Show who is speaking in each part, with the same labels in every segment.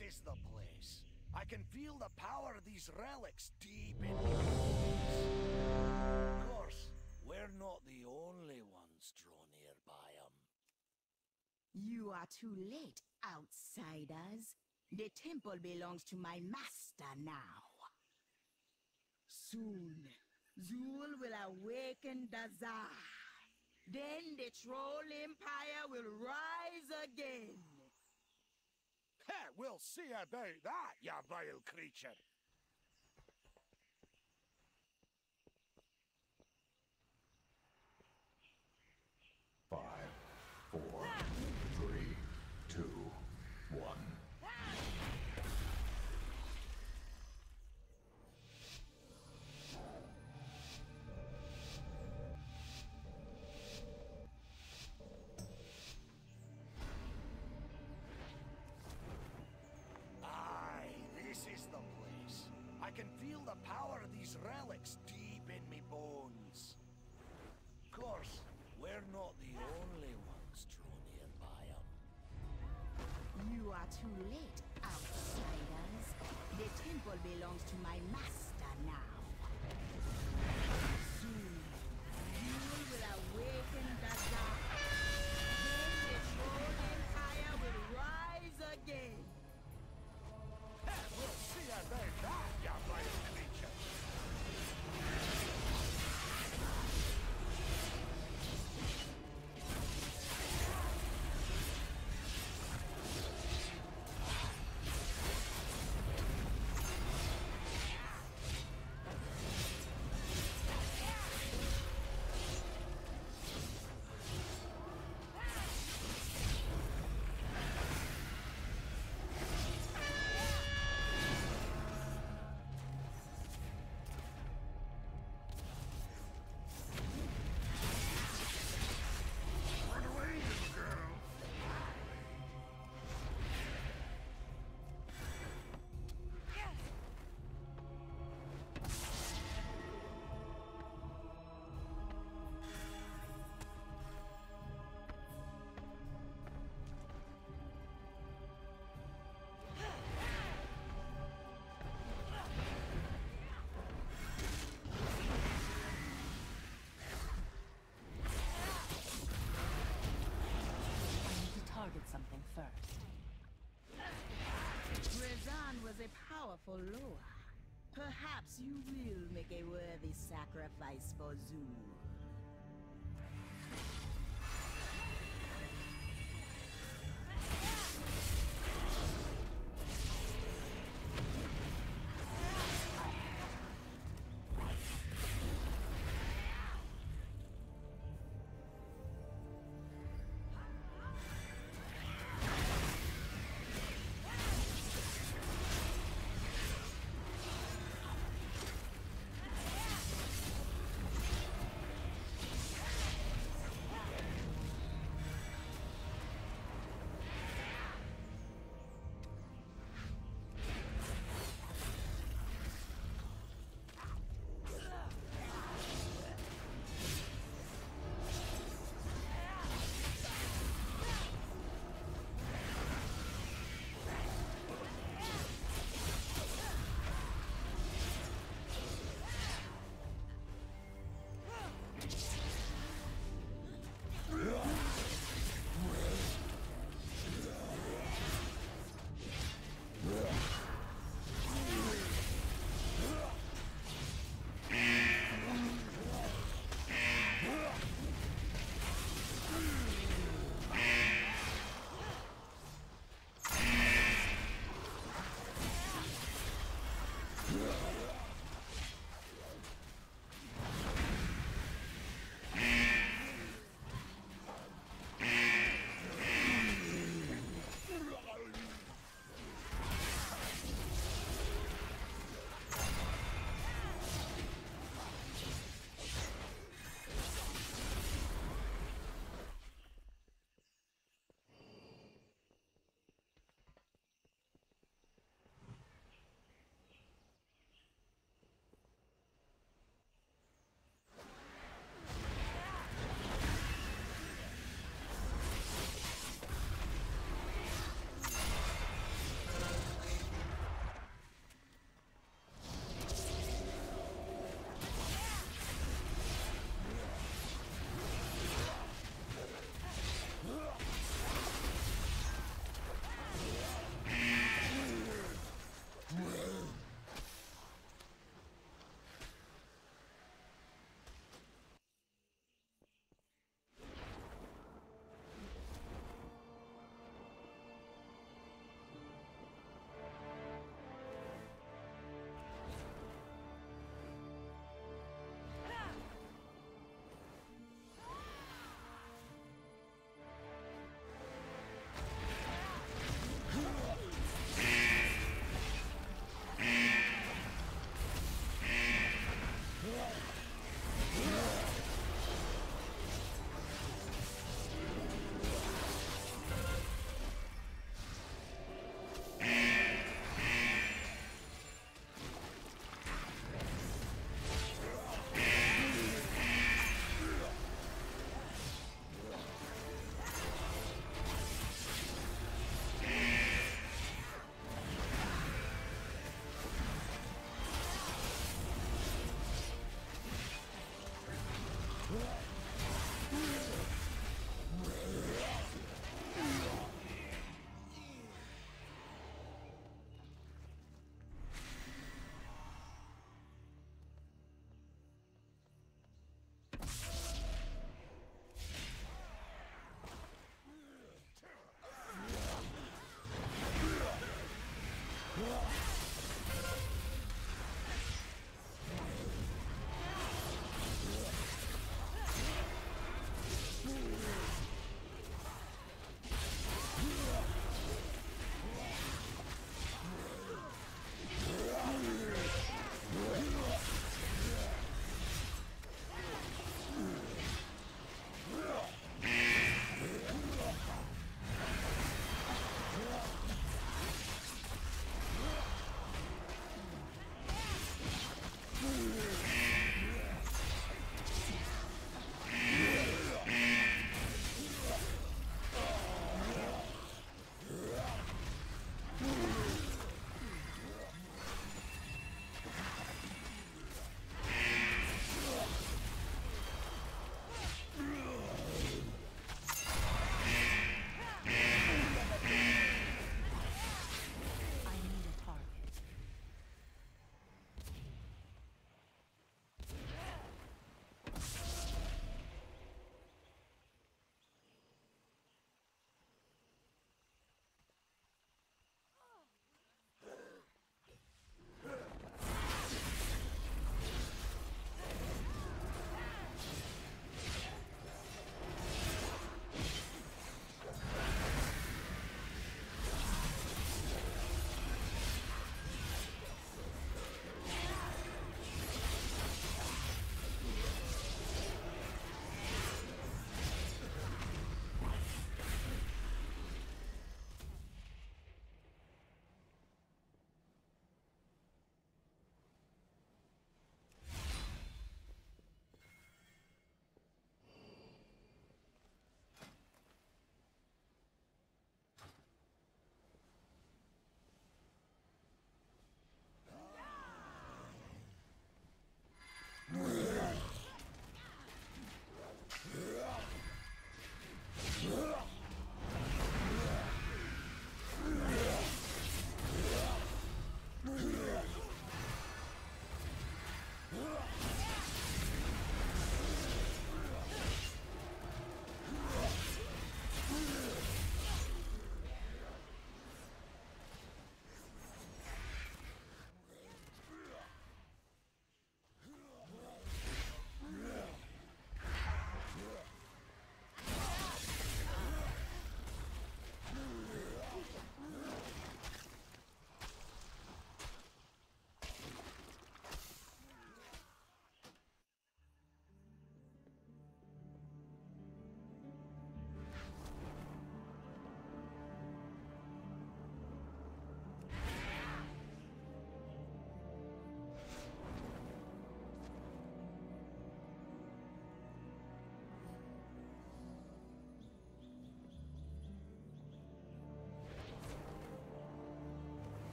Speaker 1: is the place. I can feel the power of these relics deep in my bones. Of course, we're not the only ones drawn here by 'em.
Speaker 2: You are too late, outsiders. The temple belongs to my master now. Soon, Zul will awaken Dazar. Then the Troll Empire will rise again.
Speaker 1: We'll see about that, you vile creature.
Speaker 3: Five, four,
Speaker 2: powerful Loa. Perhaps you will make a worthy sacrifice for Zul.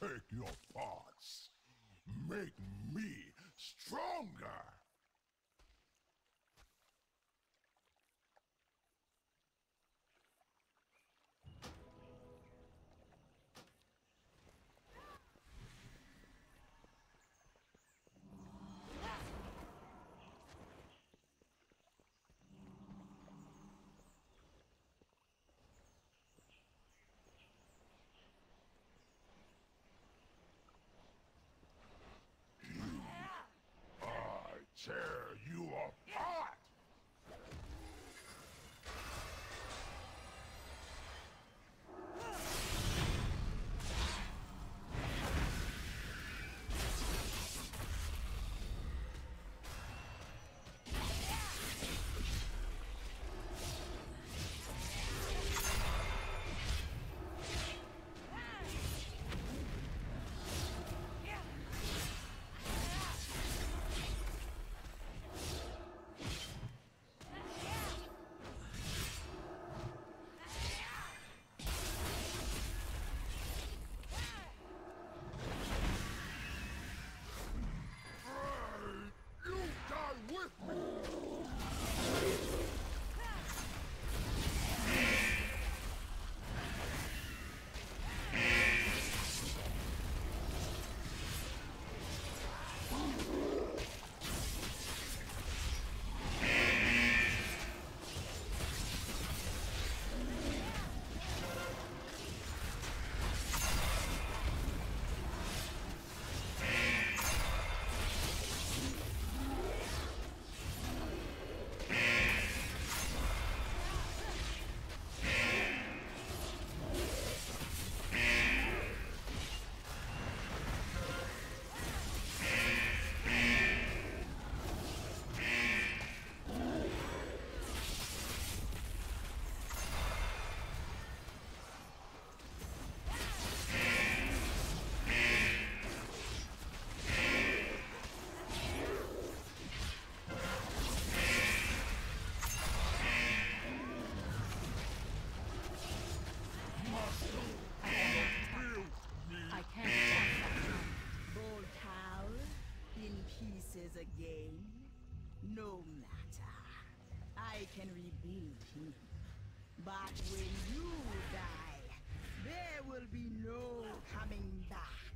Speaker 3: Take your
Speaker 2: pieces again. No matter. I can rebuild him. But when you die, there will be no coming back.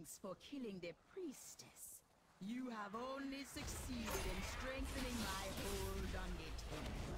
Speaker 2: Thanks for killing the priestess. You have only succeeded in strengthening my hold on the temple.